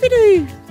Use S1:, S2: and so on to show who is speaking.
S1: Video.